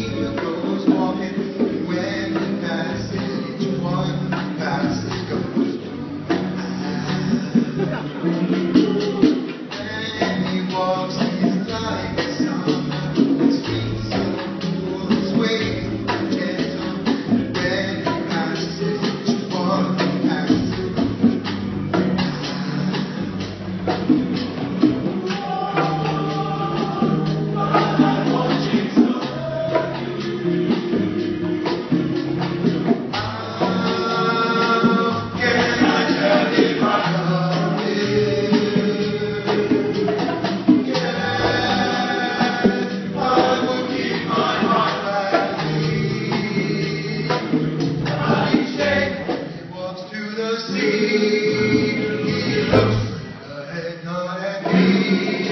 filho do See He looks not at me.